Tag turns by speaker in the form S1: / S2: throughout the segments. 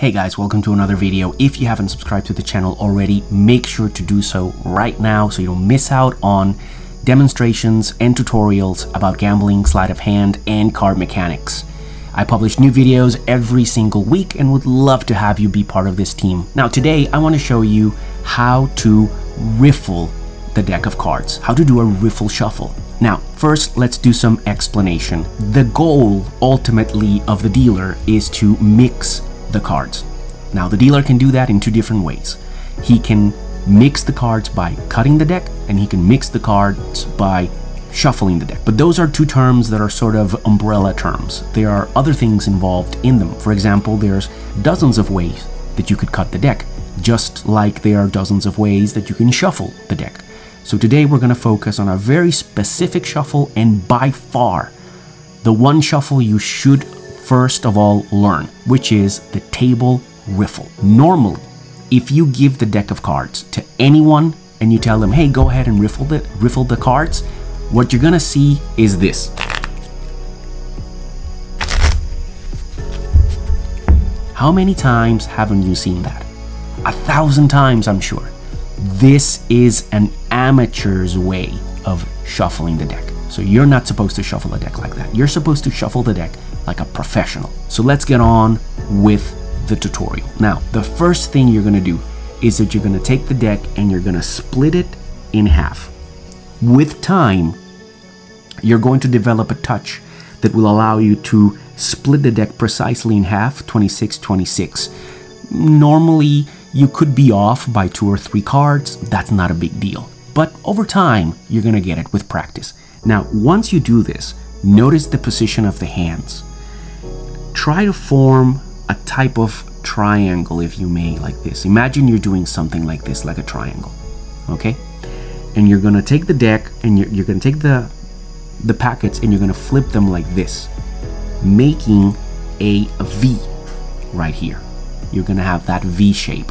S1: Hey guys, welcome to another video. If you haven't subscribed to the channel already, make sure to do so right now so you don't miss out on demonstrations and tutorials about gambling, sleight of hand, and card mechanics. I publish new videos every single week and would love to have you be part of this team. Now today I want to show you how to riffle the deck of cards, how to do a riffle shuffle. Now, first let's do some explanation. The goal ultimately of the dealer is to mix the cards. Now the dealer can do that in two different ways. He can mix the cards by cutting the deck and he can mix the cards by shuffling the deck. But those are two terms that are sort of umbrella terms. There are other things involved in them. For example, there's dozens of ways that you could cut the deck, just like there are dozens of ways that you can shuffle the deck. So today we're going to focus on a very specific shuffle and by far the one shuffle you should first of all learn, which is the table riffle. Normally, if you give the deck of cards to anyone and you tell them, hey, go ahead and riffle the, riffle the cards, what you're gonna see is this. How many times haven't you seen that? A thousand times, I'm sure. This is an amateur's way of shuffling the deck. So you're not supposed to shuffle a deck like that. You're supposed to shuffle the deck like a professional. So let's get on with the tutorial. Now, the first thing you're gonna do is that you're gonna take the deck and you're gonna split it in half. With time, you're going to develop a touch that will allow you to split the deck precisely in half, 26, 26. Normally, you could be off by two or three cards, that's not a big deal. But over time, you're gonna get it with practice. Now, once you do this, notice the position of the hands try to form a type of triangle, if you may, like this. Imagine you're doing something like this, like a triangle, okay? And you're gonna take the deck and you're, you're gonna take the the packets and you're gonna flip them like this, making a V right here. You're gonna have that V shape.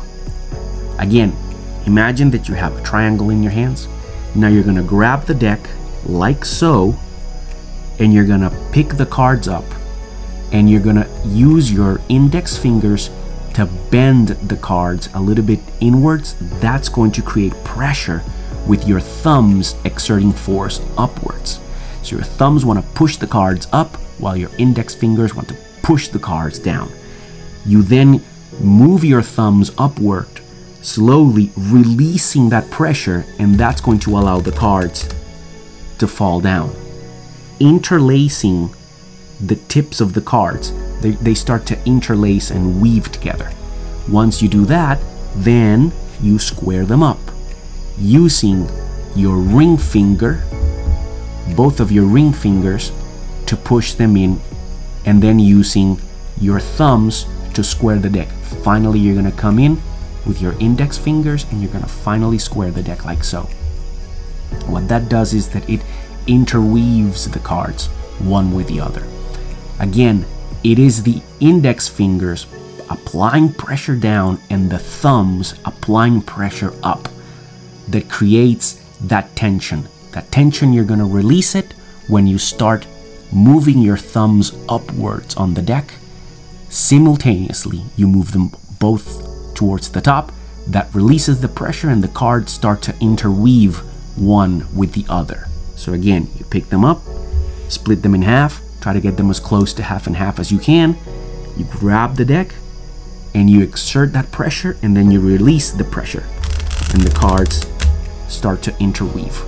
S1: Again, imagine that you have a triangle in your hands. Now you're gonna grab the deck like so, and you're gonna pick the cards up and you're gonna use your index fingers to bend the cards a little bit inwards. That's going to create pressure with your thumbs exerting force upwards. So your thumbs want to push the cards up while your index fingers want to push the cards down. You then move your thumbs upward, slowly releasing that pressure, and that's going to allow the cards to fall down. Interlacing the tips of the cards, they, they start to interlace and weave together. Once you do that, then you square them up using your ring finger, both of your ring fingers, to push them in, and then using your thumbs to square the deck. Finally, you're gonna come in with your index fingers and you're gonna finally square the deck like so. What that does is that it interweaves the cards one with the other. Again, it is the index fingers applying pressure down and the thumbs applying pressure up that creates that tension. That tension, you're going to release it when you start moving your thumbs upwards on the deck. Simultaneously, you move them both towards the top. That releases the pressure and the cards start to interweave one with the other. So again, you pick them up, split them in half, Try to get them as close to half and half as you can. You grab the deck and you exert that pressure and then you release the pressure and the cards start to interweave.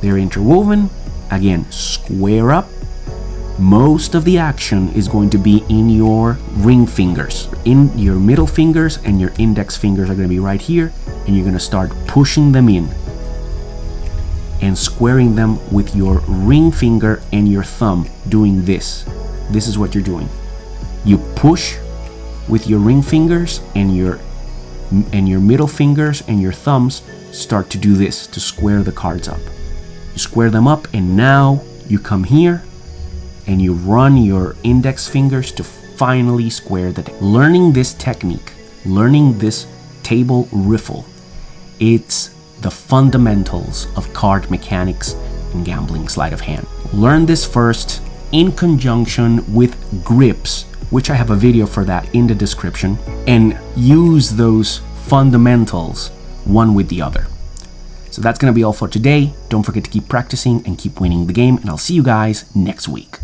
S1: They're interwoven. Again, square up. Most of the action is going to be in your ring fingers. In your middle fingers and your index fingers are going to be right here and you're going to start pushing them in and squaring them with your ring finger and your thumb doing this. This is what you're doing. You push with your ring fingers and your and your middle fingers and your thumbs start to do this to square the cards up. You square them up and now you come here and you run your index fingers to finally square the deck. Learning this technique, learning this table riffle, it's the fundamentals of card mechanics and gambling sleight of hand. Learn this first in conjunction with grips which I have a video for that in the description, and use those fundamentals one with the other. So that's going to be all for today. Don't forget to keep practicing and keep winning the game, and I'll see you guys next week.